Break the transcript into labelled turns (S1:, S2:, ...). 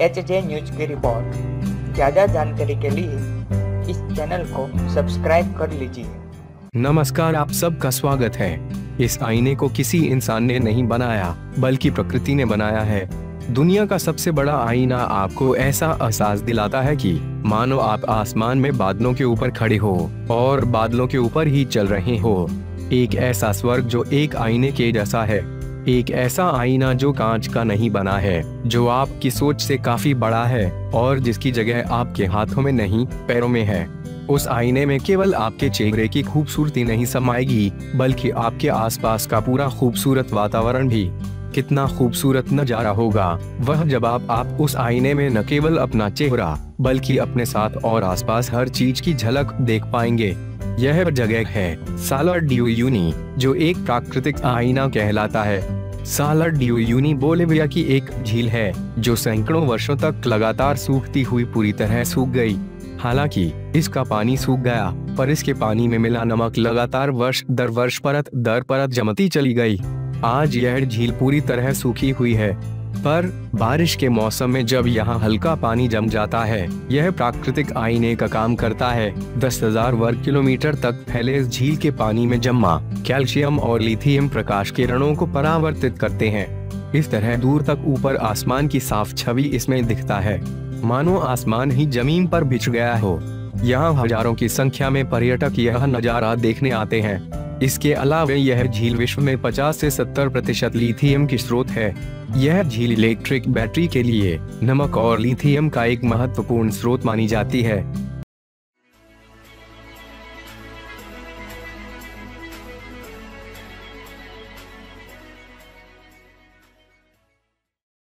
S1: H J news की रिपोर्ट। ज़्यादा जानकारी के लिए इस चैनल को सब्सक्राइब कर लीजिए।
S2: नमस्कार, आप सबका स्वागत है। इस आईने को किसी इंसान ने नहीं बनाया, बल्कि प्रकृति ने बनाया है। दुनिया का सबसे बड़ा आईना आपको ऐसा एहसास दिलाता है कि मानो आप आसमान में बादलों के ऊपर खड़े हो, और बादलों के ऊपर ही चल रहे हो। एक ऐसा स्वर्ग जो एक आईने के जैसा है। एक ऐसा आईना जो कांच का नहीं बना है, जो आपकी सोच से काफ़ी बड़ा है और जिसकी जगह आपके हाथों में नहीं, पैरों में है। उस आईने में केवल आपके चेहरे की खूबसूरती नहीं समाएगी, बल्कि आपके आसपास का पूरा खूबसूरत वातावरण भी। कितना खूबसूरत नज़ारा होगा, वह जब आप आप उस आईने में न केवल अपना चेहरा, बल्कि अपने साथ और आसपास हर चीज़ की झलक देख पाएँगे। यह जगह है सालर ड्यूयूनी जो एक प्राकृतिक आईना कहलाता है। सालर ड्यूयूनी बोलेविया की एक झील है, जो सैकड़ों वर्षों तक लगातार सूखती हुई पूरी तरह सूख गई। हालाँकि, इसका पानी सूख गया, पर इसके पानी में मिला नमक लगातार वर्ष दर वर्ष परत दर परत जमती चली गई। आज यह झील पूरी तरह सूखी हुई है। पर बारिश के मौसम में जब यहाँ हल्का पानी जम जाता है, यह प्राकृतिक आईने का काम करता है। दस हज़ार वर्ग किलोमीटर तक फैले इस झील के पानी में जमा कैल्शियम और लिथियम प्रकाश किरणों को परावर्तित करते हैं। इस तरह दूर तक ऊपर आसमान की साफ़ छवि इसमें दिखता है। मानो आसमान ही ज़मीन पर बिछ गया हो। यहाँ हज़ारों की संख्या में पर्यटक यह नज़ारा देखने आते हैं। इसके अलावा यह झील विश्व में 50 से 70 प्रतिशत लिथियम की स्रोत है। यह झील इलेक्ट्रिक बैटरी के लिए नमक और लिथियम का एक महत्वपूर्ण स्रोत मानी जाती है।